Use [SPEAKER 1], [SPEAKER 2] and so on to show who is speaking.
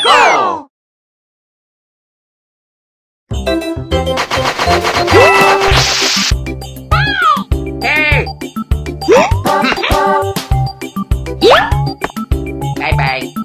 [SPEAKER 1] go! Hey! Bye bye.